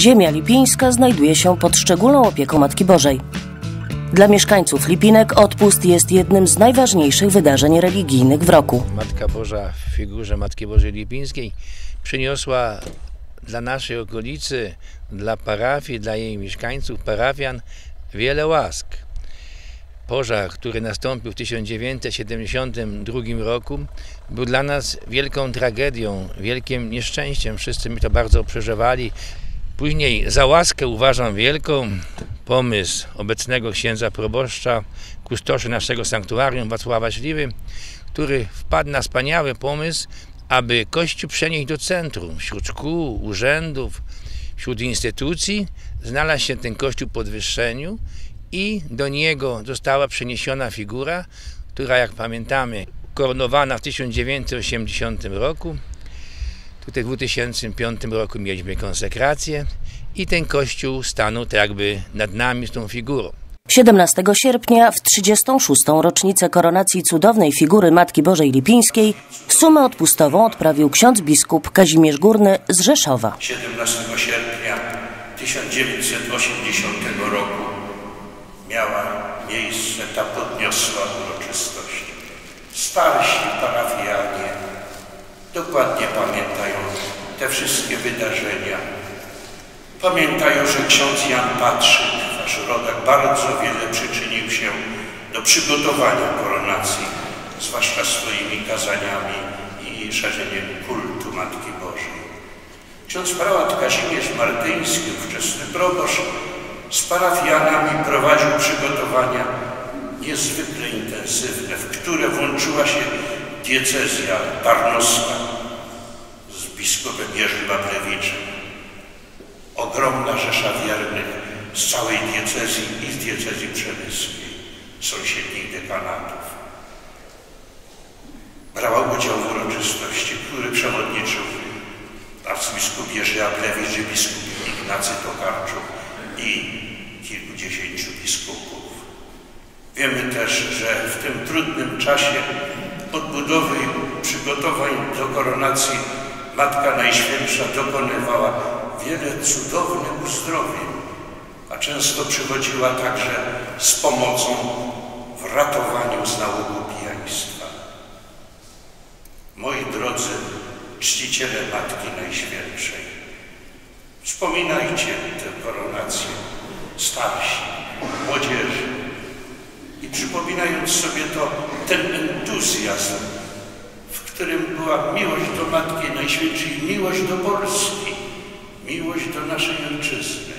Ziemia lipińska znajduje się pod szczególną opieką Matki Bożej. Dla mieszkańców Lipinek odpust jest jednym z najważniejszych wydarzeń religijnych w roku. Matka Boża w figurze Matki Bożej Lipińskiej przyniosła dla naszej okolicy, dla parafii, dla jej mieszkańców, parafian wiele łask. Pożar, który nastąpił w 1972 roku, był dla nas wielką tragedią, wielkim nieszczęściem. Wszyscy my to bardzo przeżywali. Później za łaskę uważam wielką pomysł obecnego księdza proboszcza, kustoszy naszego sanktuarium Wacława Śliwy, który wpadł na wspaniały pomysł, aby Kościół przenieść do centrum, wśród szkół, urzędów, wśród instytucji, znalazł się ten Kościół podwyższeniu i do niego została przeniesiona figura, która jak pamiętamy koronowana w 1980 roku. Tutaj w 2005 roku mieliśmy konsekrację i ten kościół stanął tak jakby nad nami z tą figurą. 17 sierpnia w 36. rocznicę koronacji cudownej figury Matki Bożej Lipińskiej sumę odpustową odprawił ksiądz biskup Kazimierz Górny z Rzeszowa. 17 sierpnia 1980 roku miała miejsce ta podniosła uroczystość. Starsi parafianie dokładnie pamiętają te wszystkie wydarzenia. Pamiętają, że ksiądz Jan Patrzyk, wasz rodak, bardzo wiele przyczynił się do przygotowania koronacji, zwłaszcza swoimi kazaniami i szerzeniem kultu Matki Bożej. Ksiądz prałat Kazimierz Martyński, ówczesny proboszcz, z parafianami prowadził przygotowania niezwykle intensywne, w które włączyła się diecezja tarnowska biskupem Jerzym Bablewiczem. Ogromna rzesza wiernych z całej diecezji i z diecezji przemyskiej, sąsiednich dekanatów. Brała udział w uroczystości, który przewodniczył arcybiskup Jerzy Ablewicz i biskup Ignacy Tokarczuk i kilkudziesięciu biskupów. Wiemy też, że w tym trudnym czasie odbudowy i przygotowań do koronacji Matka Najświętsza dokonywała wiele cudownych uzdrowień, a często przychodziła także z pomocą w ratowaniu z nałogu pijaństwa. Moi drodzy czciciele Matki Najświętszej, wspominajcie tę koronację starsi, młodzieży i przypominając sobie to, ten entuzjazm, którym była miłość do Matki Najświętszej, miłość do Polski, miłość do naszej Ojczyzny.